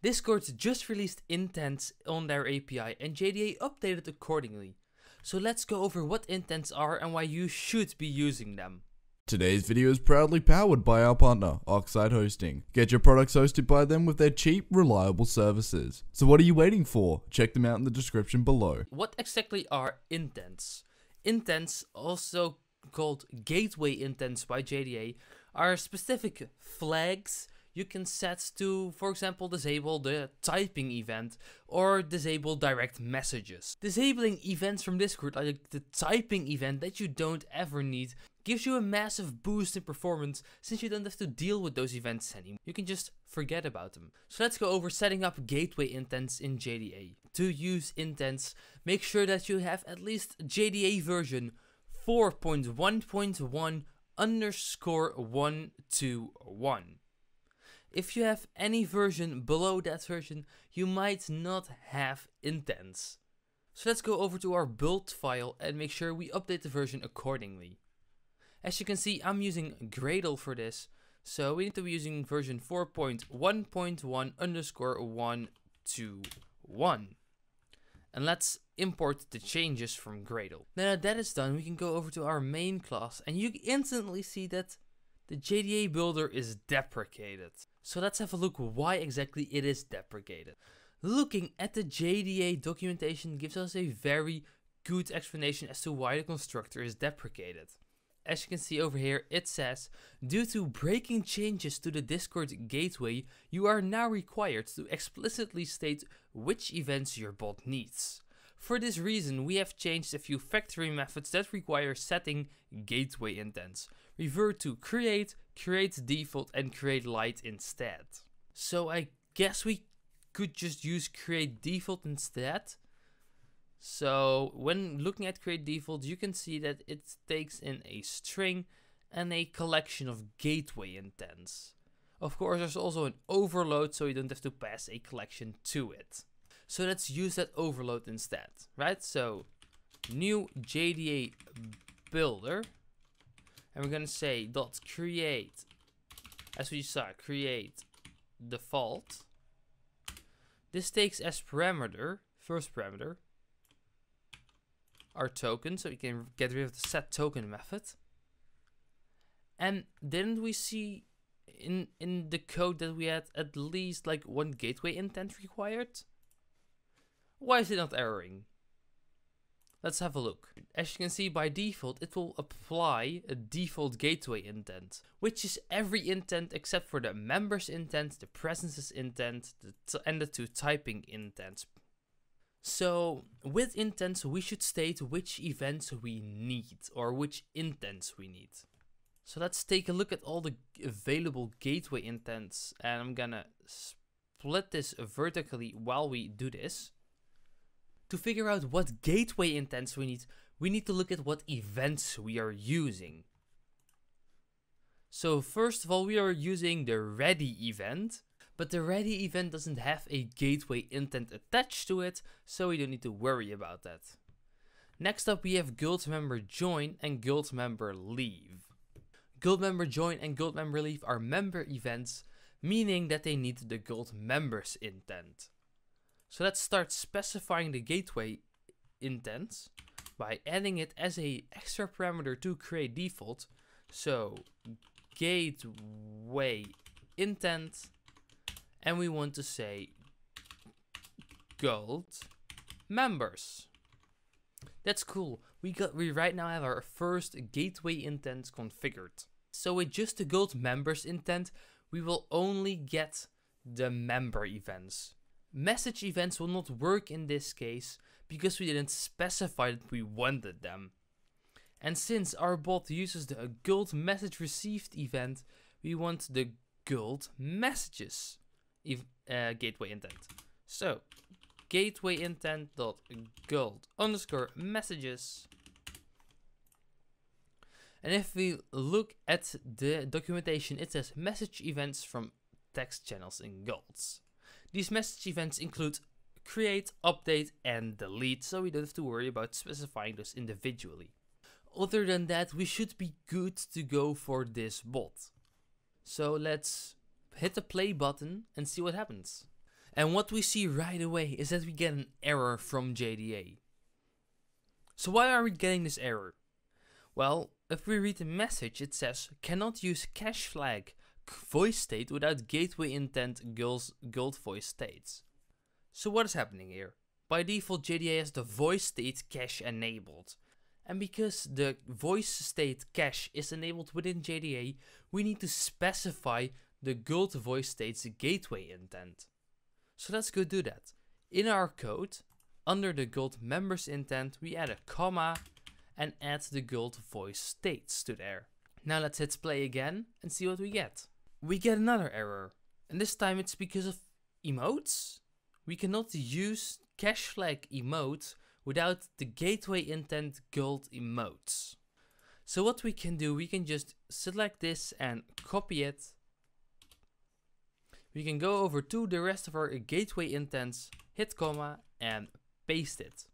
Discord just released intents on their API and JDA updated accordingly. So let's go over what intents are and why you should be using them. Today's video is proudly powered by our partner, Oxide Hosting. Get your products hosted by them with their cheap, reliable services. So what are you waiting for? Check them out in the description below. What exactly are intents? Intents, also called gateway intents by JDA, are specific flags you can set to, for example, disable the typing event or disable direct messages. Disabling events from Discord, like the typing event that you don't ever need, gives you a massive boost in performance since you don't have to deal with those events anymore. You can just forget about them. So let's go over setting up gateway intents in JDA. To use intents, make sure that you have at least JDA version 4.1.1 underscore 121. If you have any version below that version, you might not have intents. So let's go over to our build file and make sure we update the version accordingly. As you can see, I'm using Gradle for this, so we need to be using version 4.1.1 underscore 121. And let's import the changes from Gradle. Now that that is done, we can go over to our main class and you instantly see that the JDA builder is deprecated. So let's have a look why exactly it is deprecated. Looking at the JDA documentation gives us a very good explanation as to why the constructor is deprecated. As you can see over here, it says, due to breaking changes to the Discord gateway, you are now required to explicitly state which events your bot needs. For this reason, we have changed a few factory methods that require setting gateway intents. Revert to create, create default and create light instead. So I guess we could just use create default instead. So when looking at create default, you can see that it takes in a string and a collection of gateway intents. Of course, there's also an overload, so you don't have to pass a collection to it. So let's use that overload instead, right? So new JDA builder, and we're gonna say dot create, as we saw, create default. This takes as parameter, first parameter, our token, so we can get rid of the set token method. And didn't we see in in the code that we had at least like one gateway intent required? Why is it not erroring? Let's have a look. As you can see by default it will apply a default gateway intent, which is every intent except for the members intent, the presences intent, the and the two typing intents. So with intents we should state which events we need or which intents we need. So let's take a look at all the available gateway intents and I'm gonna split this vertically while we do this. To figure out what gateway intents we need, we need to look at what events we are using. So first of all, we are using the ready event, but the ready event doesn't have a gateway intent attached to it, so we don't need to worry about that. Next up we have guild member join and guild member leave. Guild member join and guild member leave are member events, meaning that they need the guild members intent. So let's start specifying the gateway intent by adding it as a extra parameter to create default. So gateway intent and we want to say guild members. That's cool. We got we right now have our first gateway intent configured. So with just the guild members intent, we will only get the member events. Message events will not work in this case because we didn't specify that we wanted them. And since our bot uses the guild message received event, we want the guild messages uh, gateway intent. So gateway intent dot guild underscore messages. And if we look at the documentation, it says message events from text channels in guilds. These message events include create, update, and delete, so we don't have to worry about specifying those individually. Other than that, we should be good to go for this bot. So let's hit the play button and see what happens. And what we see right away is that we get an error from JDA. So why are we getting this error? Well, if we read the message, it says cannot use cache flag voice state without gateway intent girls guild voice states. So what is happening here? By default, JDA has the voice state cache enabled. And because the voice state cache is enabled within JDA, we need to specify the guild voice state's gateway intent. So let's go do that. In our code, under the guild members intent, we add a comma and add the guild voice states to there. Now let's hit play again and see what we get. We get another error. And this time it's because of emotes. We cannot use cache flag emote without the gateway intent guild emotes. So what we can do, we can just select this and copy it. We can go over to the rest of our gateway intents, hit comma and paste it.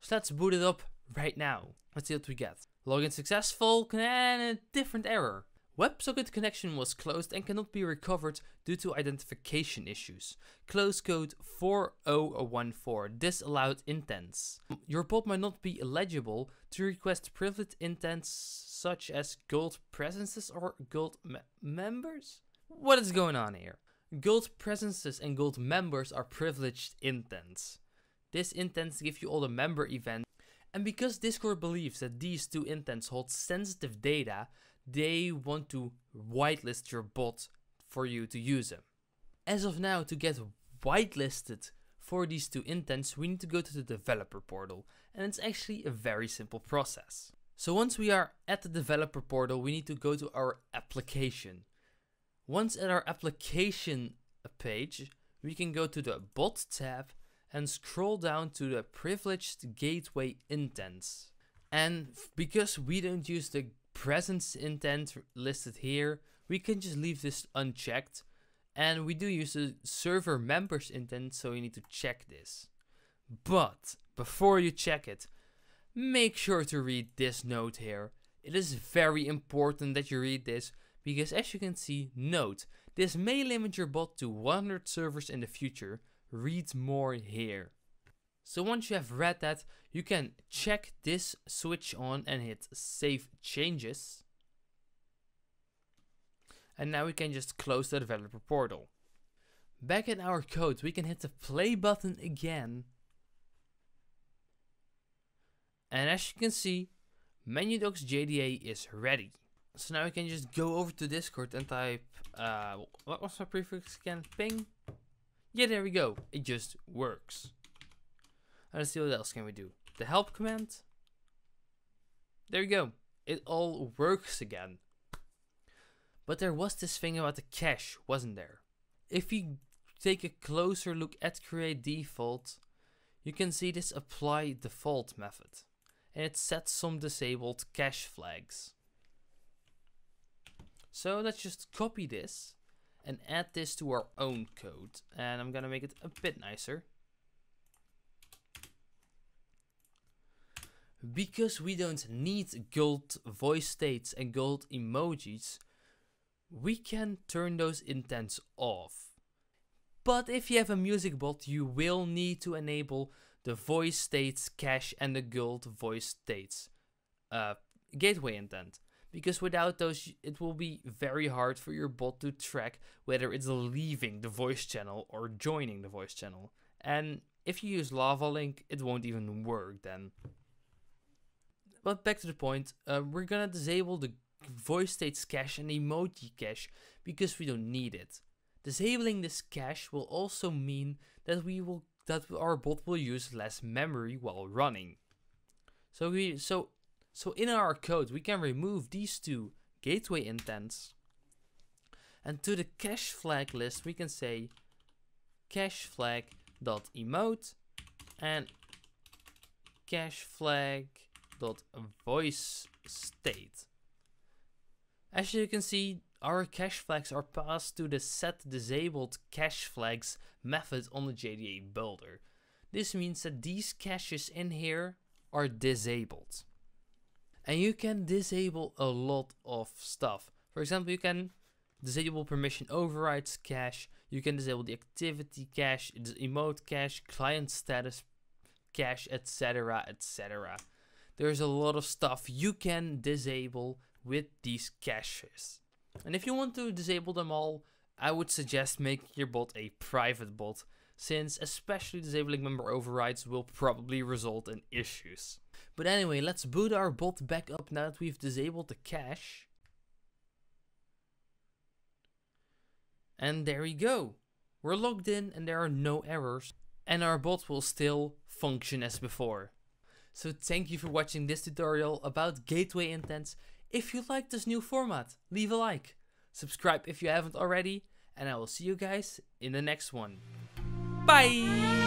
So let's boot it up right now. Let's see what we get. Login successful and a different error. WebSocket connection was closed and cannot be recovered due to identification issues. Close code 4014 disallowed intents. Your bot might not be eligible to request privileged intents such as guild presences or guild me members? What is going on here? Guild presences and guild members are privileged intents. This intents give you all the member events and because Discord believes that these two intents hold sensitive data, they want to whitelist your bot for you to use them. As of now, to get whitelisted for these two intents, we need to go to the developer portal, and it's actually a very simple process. So once we are at the developer portal, we need to go to our application. Once at our application page, we can go to the bot tab and scroll down to the privileged gateway intents. And because we don't use the presence intent listed here, we can just leave this unchecked. And we do use the server members intent, so you need to check this. But before you check it, make sure to read this note here. It is very important that you read this because as you can see, note, this may limit your bot to 100 servers in the future. Read more here. So once you have read that, you can check this switch on and hit save changes. And now we can just close the developer portal. Back in our code, we can hit the play button again. And as you can see, MenuDocs JDA is ready. So now we can just go over to Discord and type, uh, what was my prefix again? Ping? Yeah, there we go. It just works. Let's see what else can we do. The help command. There we go. It all works again. But there was this thing about the cache, wasn't there? If you take a closer look at create default, you can see this apply default method. And it sets some disabled cache flags. So let's just copy this and add this to our own code. And I'm gonna make it a bit nicer. Because we don't need guild voice states and guild emojis, we can turn those intents off. But if you have a music bot, you will need to enable the voice states cache and the guild voice states uh, gateway intent. Because without those, it will be very hard for your bot to track whether it's leaving the voice channel or joining the voice channel. And if you use Lavalink, it won't even work then. But back to the point, uh, we're gonna disable the voice states cache and emoji cache because we don't need it. Disabling this cache will also mean that we will that our bot will use less memory while running. So we so so in our code we can remove these two gateway intents. And to the cache flag list we can say cache flag dot emote and cache flag voice state. As you can see, our cache flags are passed to the set disabled cache flags method on the JDA builder. This means that these caches in here are disabled. And you can disable a lot of stuff. For example, you can disable permission overrides cache, You can disable the activity cache, the emote cache, client status cache, etc. etc. There's a lot of stuff you can disable with these caches. And if you want to disable them all, I would suggest making your bot a private bot, since especially disabling member overrides will probably result in issues. But anyway, let's boot our bot back up now that we've disabled the cache. And there we go. We're logged in and there are no errors. And our bot will still function as before. So thank you for watching this tutorial about gateway intents. If you like this new format, leave a like. Subscribe if you haven't already. And I will see you guys in the next one. Bye!